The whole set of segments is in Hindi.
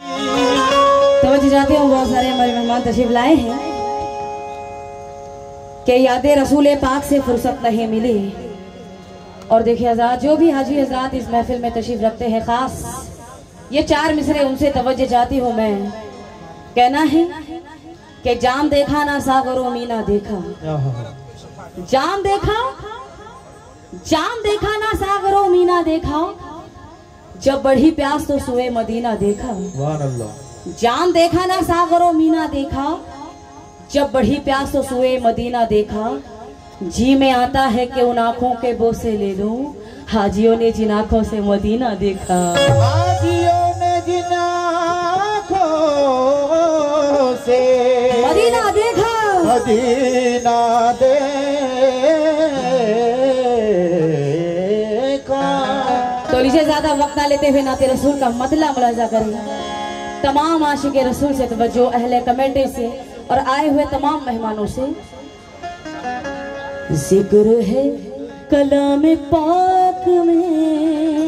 तो जाती हूँ, बहुत सारे हमारे मेहमान तशरीफ़ लाए हैं कि यादें रसूल पाक से फुर्सत नहीं मिली और देखिए हजरात, जो भी हाजी हजरात इस महफिल में तशरीफ़ रखते हैं, खास ये चार मिसरे उनसे तवज्जो चाहती हूँ मैं। कहना है कि जाम देखा ना सागरो, मीना देखा। जाम देखा जाम देखा ना सागरो, मीना देखा। जब बढ़ी प्यास तो सुए मदीना देखा। जान देखा ना सागरो मीना देखा। जब बढ़ी प्यास तो सुए मदीना देखा। जी में आता है कि उन आँखों के बोसे ले लूँ। हाजियों ने जिन आँखों से मदीना देखा। हाजियों ने जिन आँखों से मदीना देखा। मदीना देखा। ज़्यादा वक्त ना लेते हुए नाते रसूल का मतला मुलाजा करें। तमाम आशिक रसूल से तवज्जो, अहले कमेंटे से और आए हुए तमाम मेहमानों से। ज़िक्र है कलाम पाक में।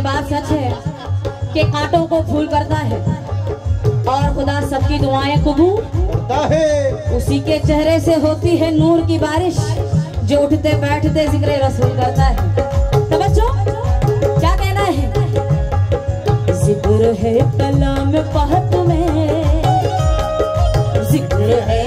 ये बात सच है कि कांटों को फूल करता है और खुदा सबकी दुआएँ कबूल होता है। उसी के चेहरे से होती है नूर की बारिश जो उठते बैठते ज़िक्र रसूल करता है। समझो क्या कहना है? ज़िक्र है कलाम पाक में ज़िक्र है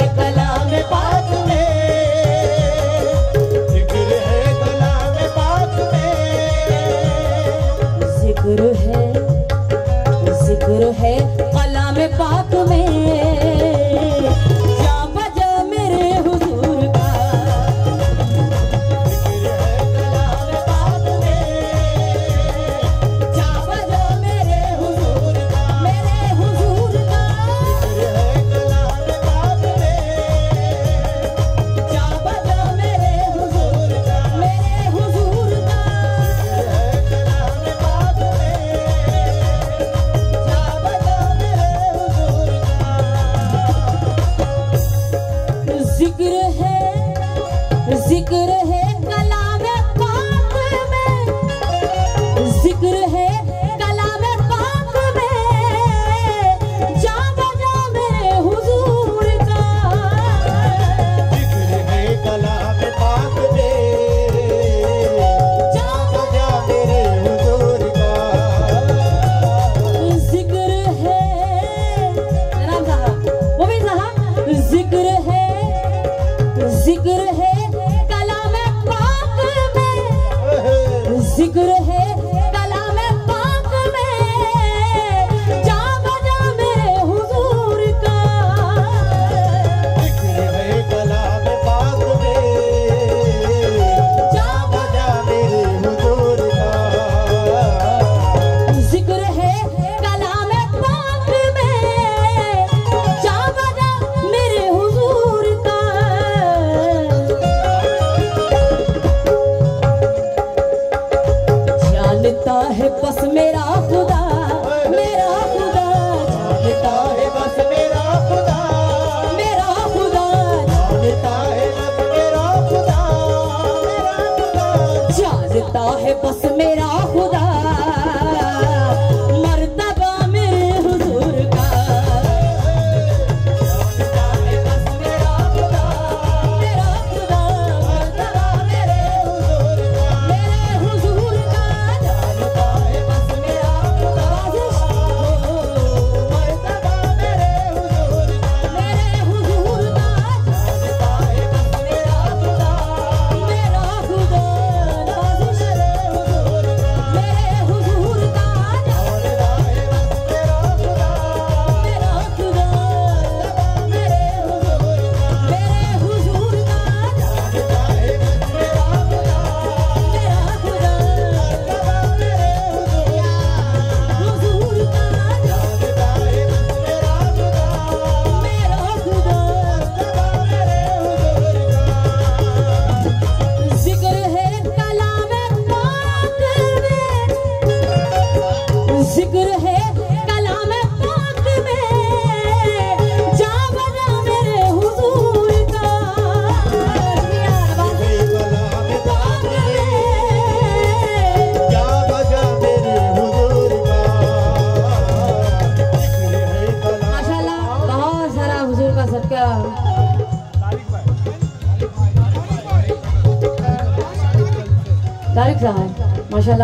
ज़िक्र है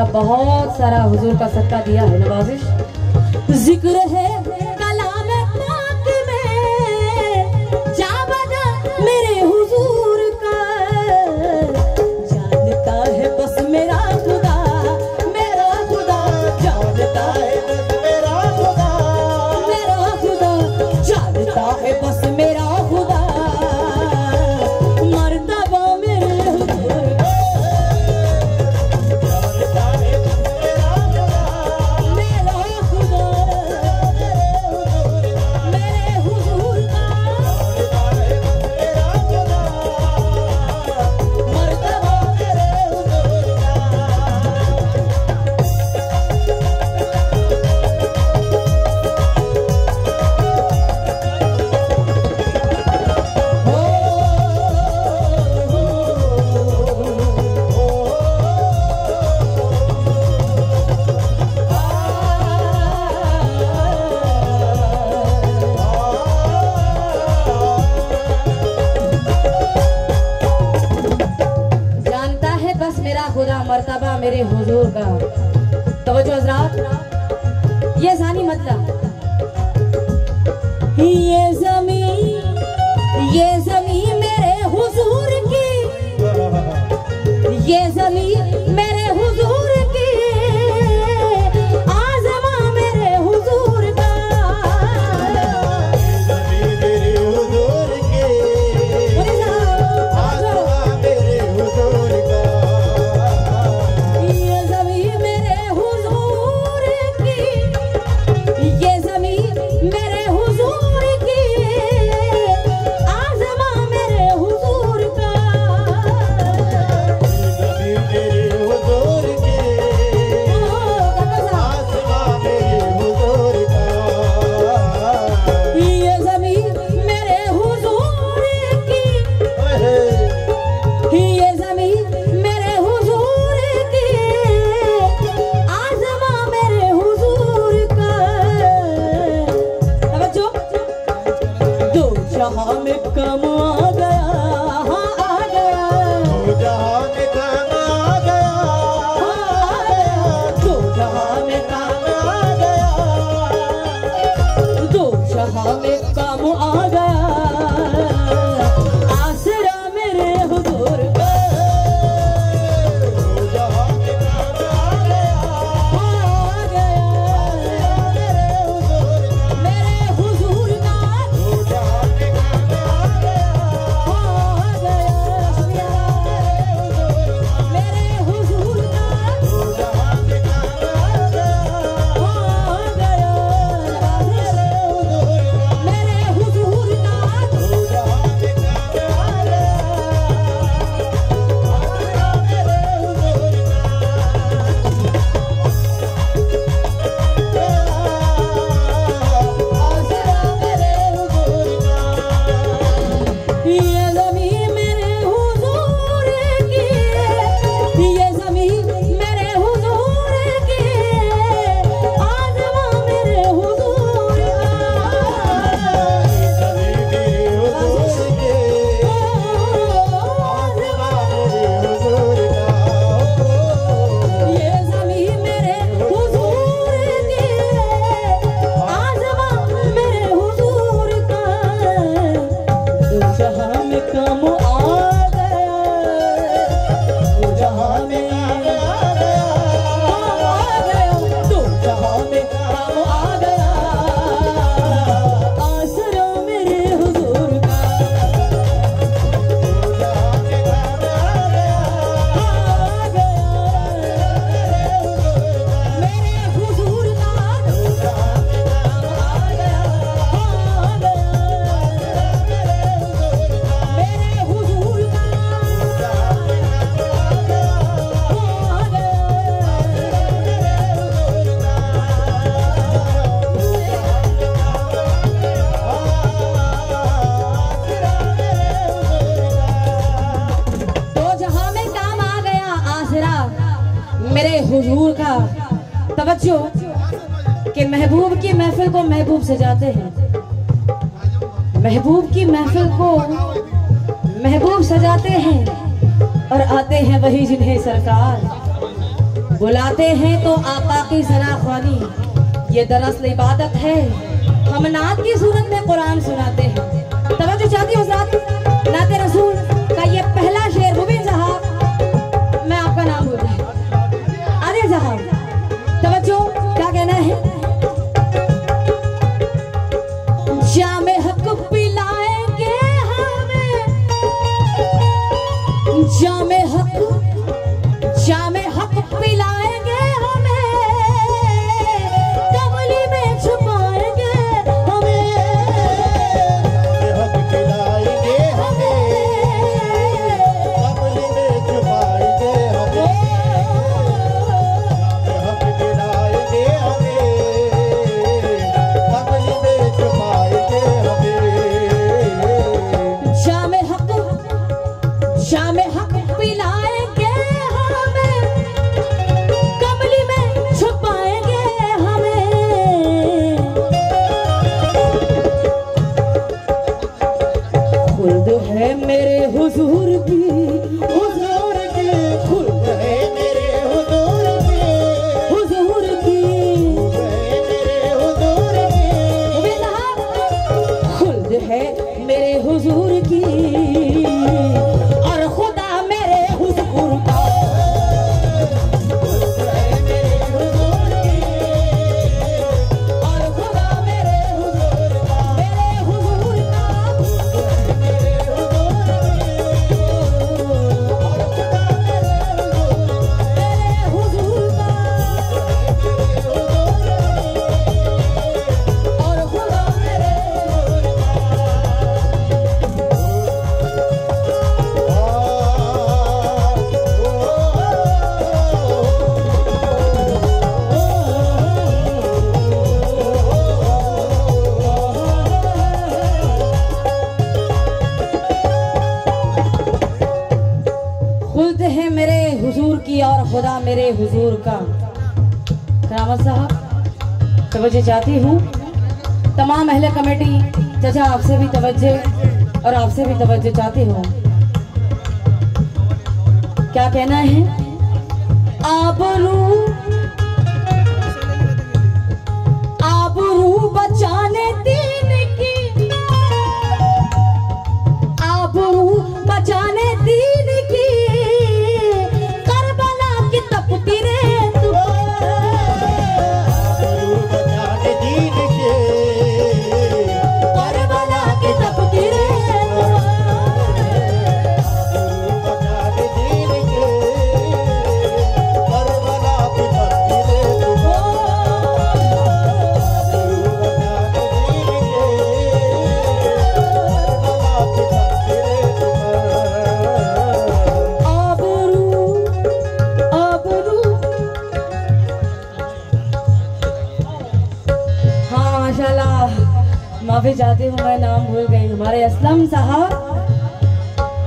बहुत सारा हुजूर का सत्ता दिया है नवाजिश। ज़िक्र है 好嘞 महबूब सजाते हैं। महबूब की महफिल को महबूब सजाते हैं और आते हैं वही जिन्हें सरकार बुलाते हैं। तो आका की सना खानी ये दरअसल इबादत है। हम नात की सूरत में कुरान सुनाते हैं। तो चाहती हूँ नाते रसूल शाम हक पिला तवज्जे चाहती हूँ। तमाम अहल कमेटी, चाचा आपसे भी तवज्जो और आपसे भी तवज्जो चाहती हूँ। क्या कहना है? आप रू बचाने तीन की माफ़ी चाहती हूँ, मैं नाम भूल गई हमारे असलम साहब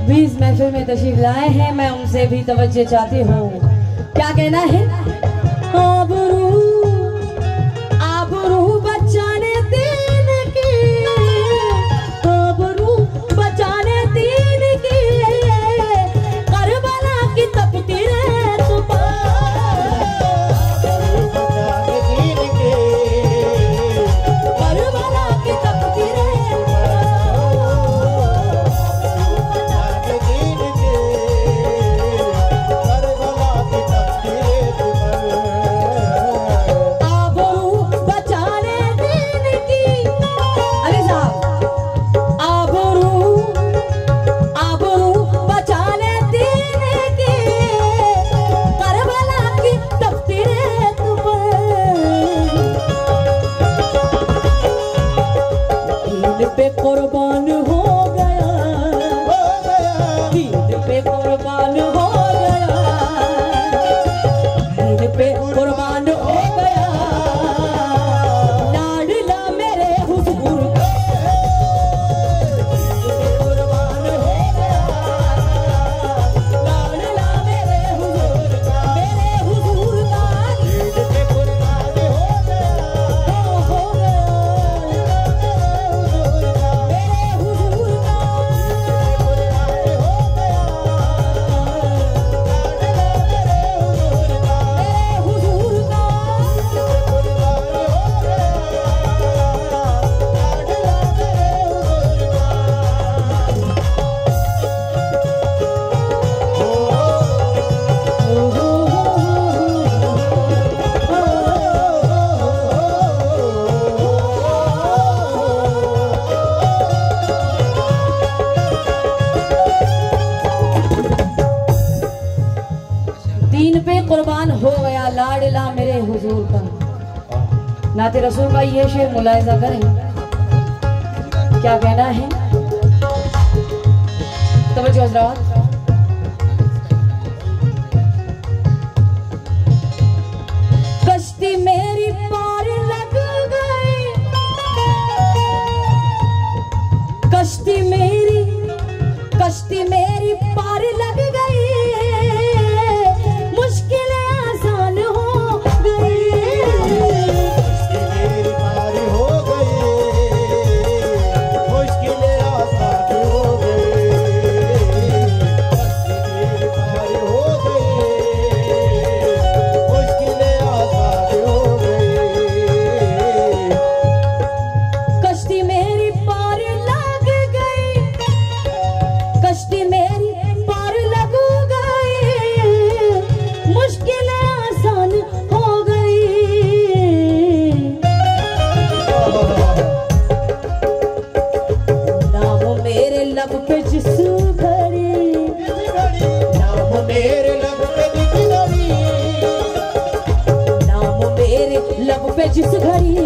भी इस महफिल में तशीफ लाए हैं, मैं उनसे भी तवज्जो चाहती हूँ। क्या कहना है? आबरू नाते रसूल का ये शेर मुलायजा करें। क्या कहना है? तवज्जो हजरात। नाम नाम मेरे जिस घड़ी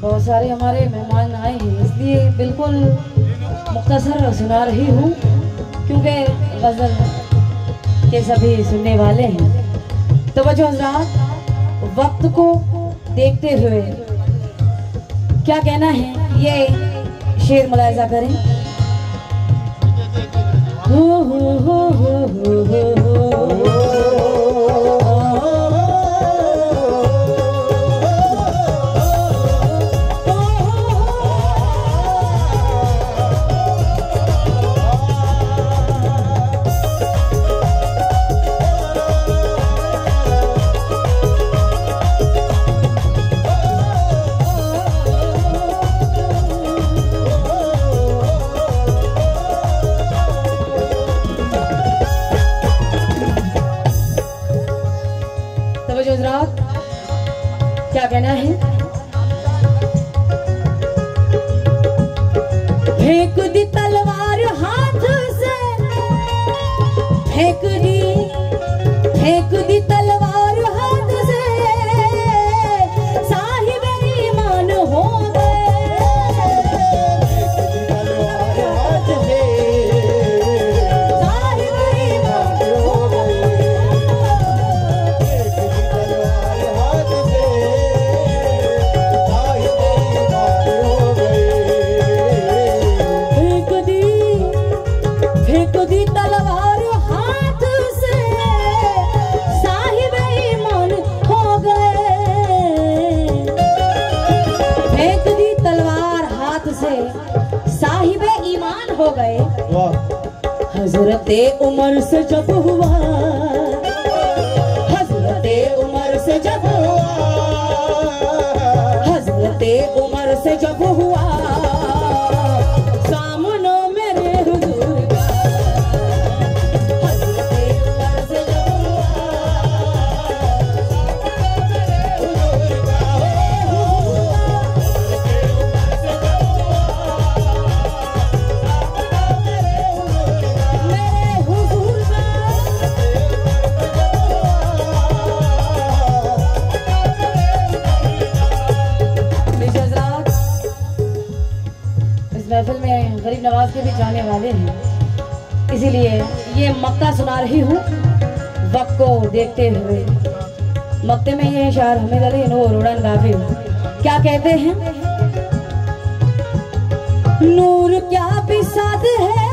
बहुत सारे हमारे मेहमान आए हैं, इसलिए बिल्कुल मुख्तसर सुना रही हूँ, क्योंकि गज़ल के सभी सुनने वाले हैं। तो बच्चों हजरात, वक्त को देखते हुए क्या कहना है, ये शेर मुलायजा करें। हो हो हो हो हो हो। से जब हुआ हज़रत उमर से जब हुआ हज़रत उमर से जब हुआ रही हूँ। वक्त को देखते हुए। मक्ते में ये शार हमें गले नूर उड़न गाफी क्या कहते हैं? नूर क्या बिसाद है?